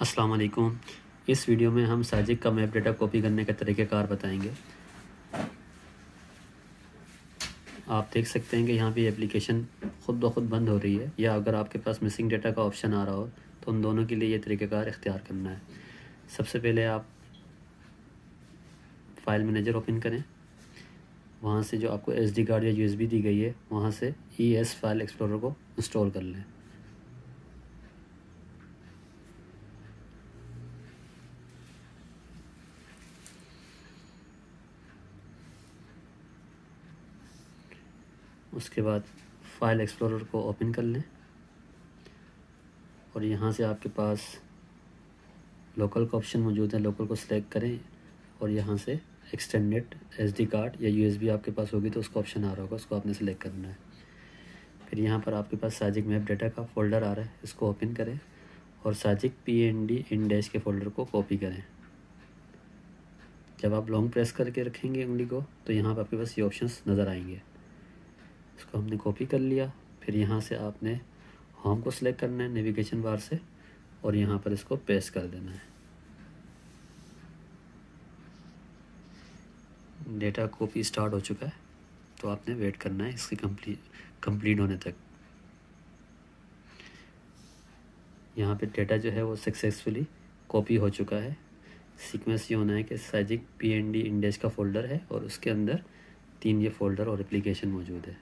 अस्सलाम वालेकुम। इस वीडियो में हम साजिक का मैप डेटा कॉपी करने का तरीक़ेकार बताएँगे। आप देख सकते हैं कि यहाँ पे एप्लीकेशन ख़ुद ब खुद बंद हो रही है, या अगर आपके पास मिसिंग डेटा का ऑप्शन आ रहा हो तो उन दोनों के लिए ये तरीक़ेकार इख्तियार करना है। सबसे पहले आप फ़ाइल मैनेजर ओपन करें। वहाँ से जो आपको एस डी कार्ड या यू दी गई है, वहाँ से ई एस फ़ाइल एक्सप्लोरर को इंस्टॉल कर लें। उसके बाद फ़ाइल एक्सप्लोरर को ओपन कर लें। और यहाँ से आपके पास लोकल का ऑप्शन मौजूद है लोकल को सिलेक्ट करें और यहाँ से एक्सटेंडेड एसडी कार्ड या यूएसबी आपके पास होगी तो उसका ऑप्शन आ रहा होगा, उसको आपने सेलेक्ट करना है। फिर यहाँ पर आपके पास साजिक मैप डेटा का फ़ोल्डर आ रहा है, इसको ओपन करें और Sygic P N D in dash के फ़ोल्डर को कॉपी करें। जब आप लॉन्ग प्रेस करके रखेंगे उंगली को तो यहाँ पर आपके पास ये ऑप्शंस नज़र आएँगे। इसको हमने कॉपी कर लिया। फिर यहाँ से आपने होम को सिलेक्ट करना है नेविगेशन बार से, और यहाँ पर इसको पेस्ट कर देना है। डेटा कॉपी स्टार्ट हो चुका है तो आपने वेट करना है, इसकी कंप्लीट कंप्लीट होने तक। यहाँ पे डेटा जो है वो सक्सेसफुली कॉपी हो चुका है। सीक्वेंस ये होना है कि Sygic P N D index का फ़ोल्डर है, और उसके अंदर तीन ये फ़ोल्डर और एप्लीकेशन मौजूद है।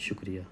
शुक्रिया।